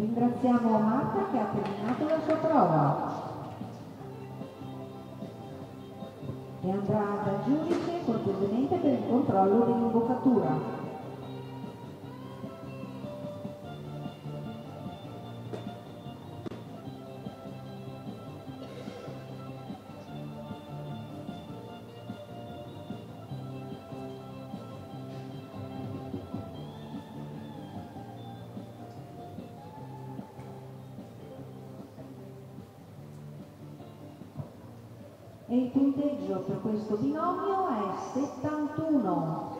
Ringraziamo Marta che ha terminato la sua prova. E andrà dal giudice cortesemente per il controllo dell'imboccatura. E il punteggio per questo binomio è 71.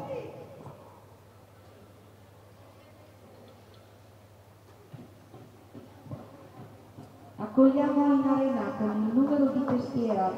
Accogliamo in arena con il numero di testiera